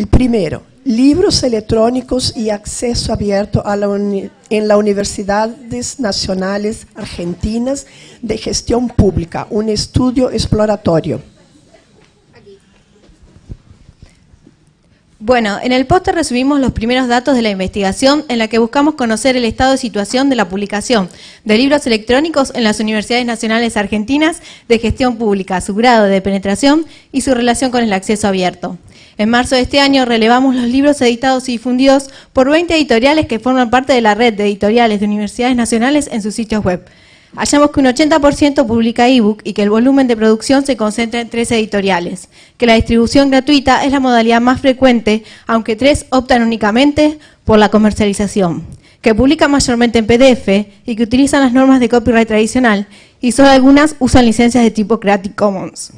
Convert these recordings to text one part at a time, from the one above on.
El primero, libros electrónicos y acceso abierto en las Universidades Nacionales Argentinas de Gestión Pública, un estudio exploratorio. Bueno, en el póster resumimos los primeros datos de la investigación en la que buscamos conocer el estado de situación de la publicación de libros electrónicos en las Universidades Nacionales Argentinas de Gestión Pública, su grado de penetración y su relación con el acceso abierto. En marzo de este año relevamos los libros editados y difundidos por 20 editoriales que forman parte de la red de editoriales de universidades nacionales en sus sitios web. Hallamos que un 80% publica ebook y que el volumen de producción se concentra en tres editoriales, que la distribución gratuita es la modalidad más frecuente, aunque tres optan únicamente por la comercialización, que publican mayormente en PDF y que utilizan las normas de copyright tradicional y solo algunas usan licencias de tipo Creative Commons.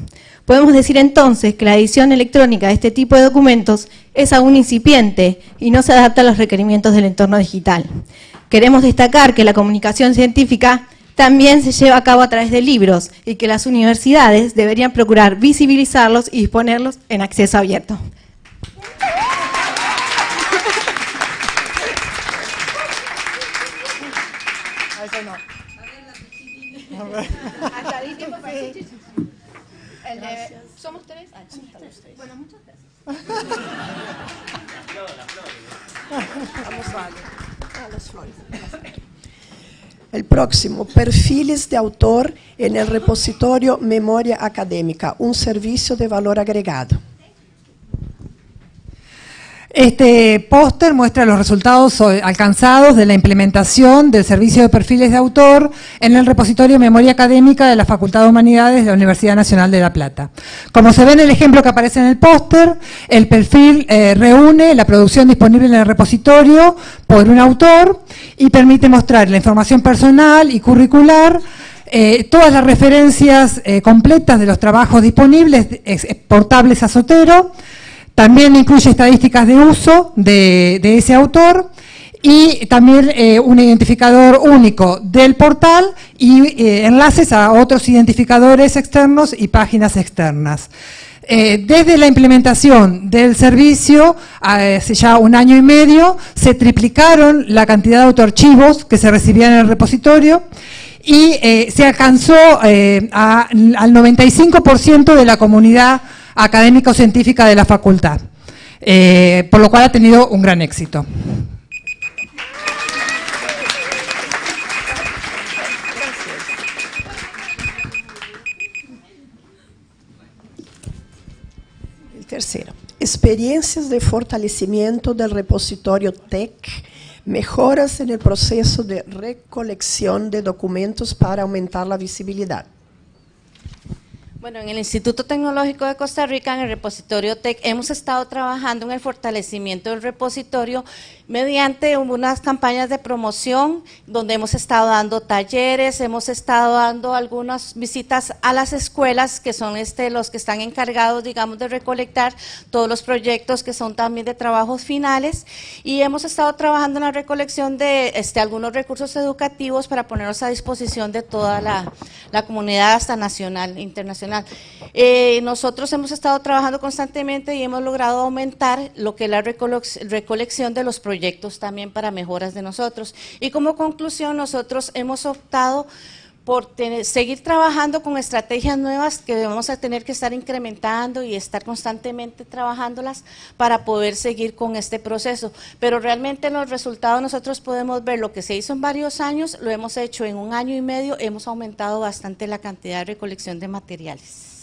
Podemos decir entonces que la edición electrónica de este tipo de documentos es aún incipiente y no se adapta a los requerimientos del entorno digital. Queremos destacar que la comunicación científica también se lleva a cabo a través de libros y que las universidades deberían procurar visibilizarlos y disponerlos en acceso abierto. ¿Somos tres? Bueno, muchas gracias. El próximo, perfiles de autor en el repositorio Memoria Académica, un servicio de valor agregado. Este póster muestra los resultados alcanzados de la implementación del servicio de perfiles de autor en el repositorio Memoria Académica de la Facultad de Humanidades de la Universidad Nacional de La Plata. Como se ve en el ejemplo que aparece en el póster, el perfil eh, reúne la producción disponible en el repositorio por un autor y permite mostrar la información personal y curricular eh, todas las referencias eh, completas de los trabajos disponibles, ex- exportables a Sotero, también incluye estadísticas de uso de, ese autor y también eh, un identificador único del portal y eh, enlaces a otros identificadores externos y páginas externas. Eh, desde la implementación del servicio, hace ya un año y medio, se triplicaron la cantidad de autoarchivos que se recibían en el repositorio y se alcanzó a- al 95% de la comunidad académica o científica de la facultad, eh, por lo cual ha tenido un gran éxito. El tercero, experiencias de fortalecimiento del repositorio TEC, mejoras en el proceso de recolección de documentos para aumentar la visibilidad. Bueno, en el Instituto Tecnológico de Costa Rica, en el repositorio TEC, hemos estado trabajando en el fortalecimiento del repositorio mediante unas campañas de promoción donde hemos estado dando talleres, hemos estado dando algunas visitas a las escuelas que son este, los que están encargados, digamos, de recolectar todos los proyectos que son también de trabajos finales. Y hemos estado trabajando en la recolección de este, algunos recursos educativos para ponerlos a disposición de toda la, comunidad hasta nacional e Eh, nosotros hemos estado trabajando constantemente y hemos logrado aumentar lo que es la recolecc- recolección de los proyectos también para mejoras de nosotros. Y como conclusión, nosotros hemos optado por tener- seguir trabajando con estrategias nuevas que vamos a tener que estar incrementando y estar constantemente trabajándolas para poder seguir con este proceso. Pero realmente en los resultados nosotros podemos ver lo que se hizo en varios años, lo hemos hecho en un año y medio, hemos aumentado bastante la cantidad de recolección de materiales.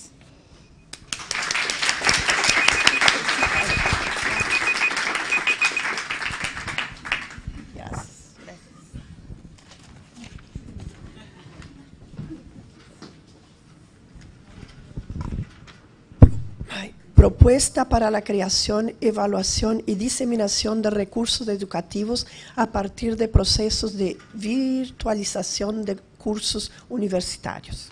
Propuesta para la creación, evaluación y diseminación de recursos educativos a partir de procesos de virtualización de cursos universitarios.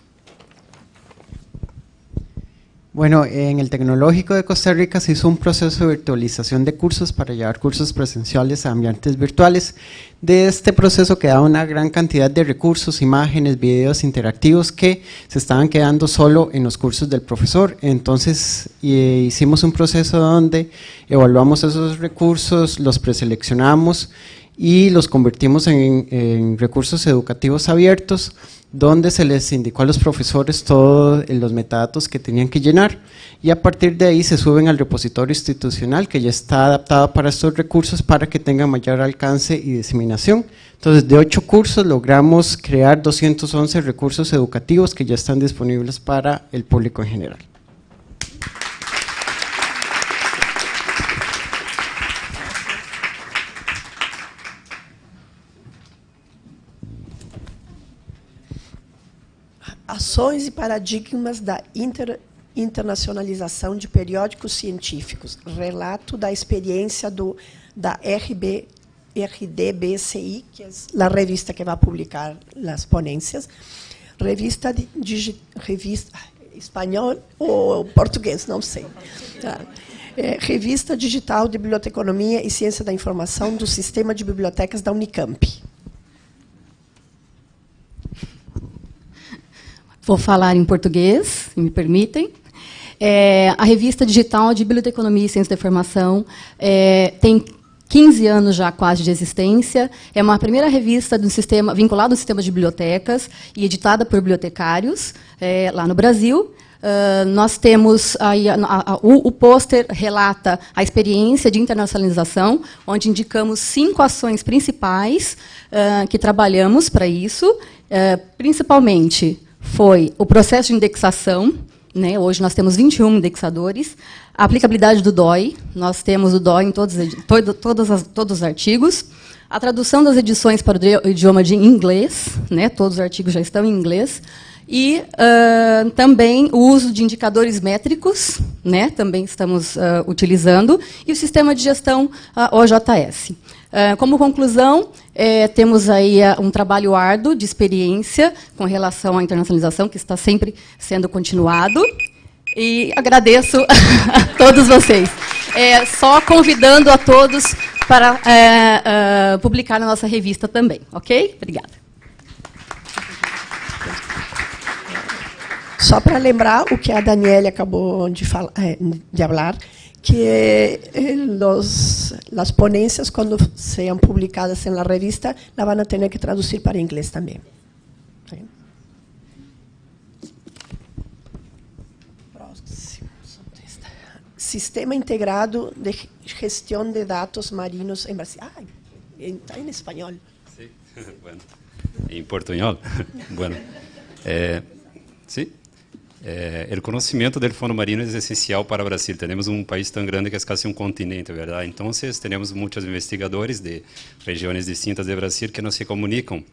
Bueno, en el Tecnológico de Costa Rica se hizo un proceso de virtualización de cursos para llevar cursos presenciales a ambientes virtuales. De este proceso quedaba una gran cantidad de recursos, imágenes, videos interactivos que se estaban quedando solo en los cursos del profesor. Entonces hicimos un proceso donde evaluamos esos recursos, los preseleccionamos y los convertimos en, en recursos educativos abiertos donde se les indicó a los profesores todos los metadatos que tenían que llenar y a partir de ahí se suben al repositorio institucional que ya está adaptado para estos recursos para que tengan mayor alcance y diseminación. Entonces, de ocho cursos logramos crear 211 recursos educativos que ya están disponibles para el público en general. Ações e paradigmas da inter, internacionalização de periódicos científicos. Relato da experiência do, da RB, RDBCI, que é a revista que vai publicar as ponências. Revista, de, digi, revista espanhol ou português, não sei. Tá. É, revista Digital de Biblioteconomia e Ciência da Informação do Sistema de Bibliotecas da Unicamp. Vou falar em português, se me permitem. É, a revista digital de Biblioteconomia e Ciência da Informação é, tem 15 anos já quase de existência. É uma primeira revista do sistema vinculada ao sistema de bibliotecas e editada por bibliotecários é, lá no Brasil. Uh, nós temos aí, a, a, a, o, o pôster relata a experiência de internacionalização, onde indicamos cinco ações principais uh, que trabalhamos para isso, uh, principalmente foi o processo de indexação. Né? Hoje nós temos 21 indexadores. A aplicabilidade do DOI. Nós temos o DOI em todos, todo, todos, as, todos os artigos. A tradução das edições para o idioma de inglês. Né? Todos os artigos já estão em inglês. E uh, também o uso de indicadores métricos, né? também estamos uh, utilizando, e o sistema de gestão uh, OJS. como conclusão, é, temos aí um trabalho árduo de experiência com relação à internacionalização, que está sempre sendo continuado. E agradeço a todos vocês. É, só convidando a todos para é, uh, publicar na nossa revista também, ok? Obrigada. Só para lembrar o que a Daniela acabou de, falar, eh, de falar, que los, las ponencias, cuando sean publicadas en la revista, la van a tener que traducir para inglés también. Sistema Integrado de Gestión de Datos Marinos en Brasil. Ah, está en español. Sí, bueno, en portuñol. bueno, eh, sí, é, o conhecimento do fundo marino é essencial para o Brasil. Temos um país tão grande que é quase um continente, verdade? Então, temos muitos investigadores de regiões distintas do Brasil que não se comunicam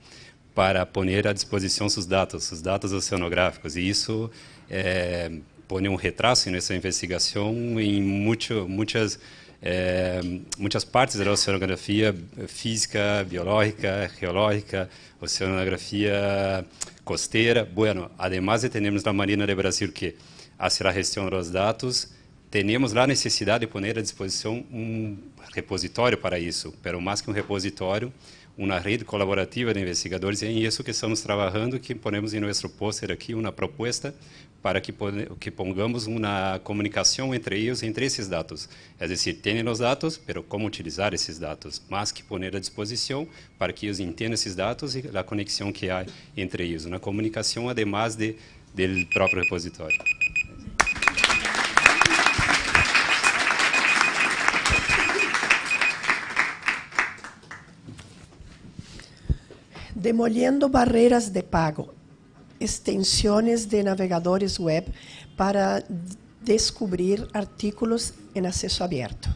para pôr à disposição seus dados, os dados oceanográficos. E isso é, põe um retraso nessa investigação em muito, muitas é, muitas partes da oceanografia física, biológica, geológica, oceanografia costeira. Bueno, además de termos na Marina de Brasil que hace a gestão dos dados, temos a necessidade de pôr à disposição um repositório para isso, pero mais que um repositório, uma rede colaborativa de investigadores, e é isso que estamos trabalhando, que ponemos em nosso pôster aqui uma proposta para que, que pongamos uma comunicação entre eles, entre esses dados. É decir, têm os dados, mas como utilizar esses dados, mas que pôr à disposição para que eles entendam esses dados e a conexão que há entre eles, uma comunicação además de, do próprio repositório. Demoliendo barreiras de pago. extensiones de navegadores web para descubrir artículos en acceso abierto.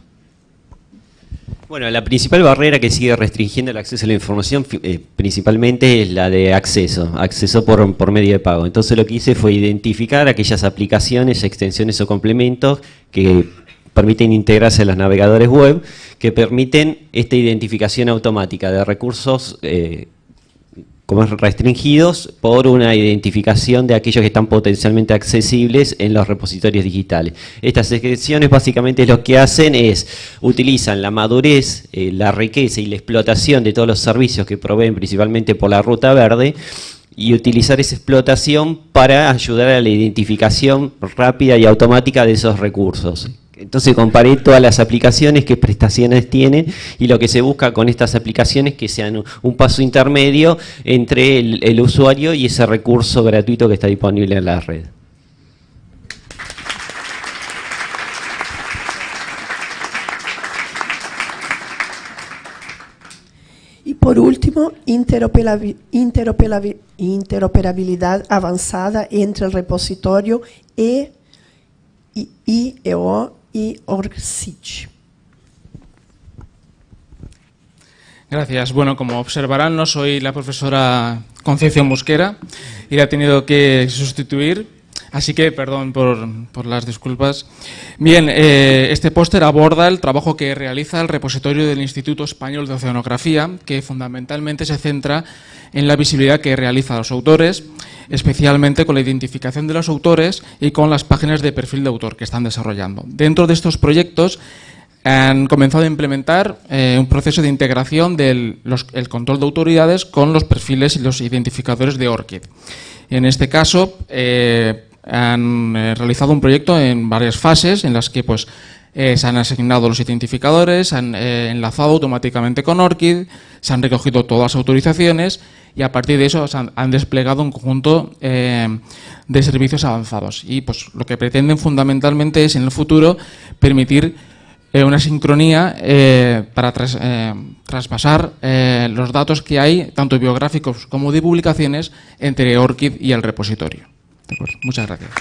Bueno, la principal barrera que sigue restringiendo el acceso a la información eh, principalmente es la de acceso, acceso por, por medio de pago. Entonces lo que hice fue identificar aquellas aplicaciones, extensiones o complementos que permiten integrarse a los navegadores web, que permiten esta identificación automática de recursos eh, como restringidos por una identificación de aquellos que están potencialmente accesibles en los repositorios digitales. Estas excepciones básicamente lo que hacen es, utilizan la madurez, eh, la riqueza y la explotación de todos los servicios que proveen principalmente por la ruta verde, y utilizar esa explotación para ayudar a la identificación rápida y automática de esos recursos. Entonces comparé todas las aplicaciones, qué prestaciones tienen y lo que se busca con estas aplicaciones que sean un paso intermedio entre el, el usuario y ese recurso gratuito que está disponible en la red. Y por último, interoperabi- interoperabi- interoperabilidad avanzada entre el repositorio E, IEO y. Gracias. Bueno, como observarán, no soy la profesora Concepción Mosquera y la he tenido que sustituir, así que perdón por, por las disculpas. Bien, eh, este póster aborda el trabajo que realiza el repositorio del Instituto Español de Oceanografía, que fundamentalmente se centra en la visibilidad que realiza los autores, especialmente con la identificación de los autores y con las páginas de perfil de autor que están desarrollando. Dentro de estos proyectos han comenzado a implementar eh, un proceso de integración del el control de autoridades con los perfiles y los identificadores de ORCID. En este caso, eh, han eh, realizado un proyecto en varias fases en las que pues, eh, se han asignado los identificadores, se han eh, enlazado automáticamente con ORCID, se han recogido todas las autorizaciones y a partir de eso han, desplegado un conjunto de servicios avanzados. Y pues, lo que pretenden fundamentalmente es en el futuro permitir una sincronía para tras- traspasar los datos que hay, tanto biográficos como de publicaciones, entre ORCID y el repositorio. ¿De acuerdo? Muchas gracias.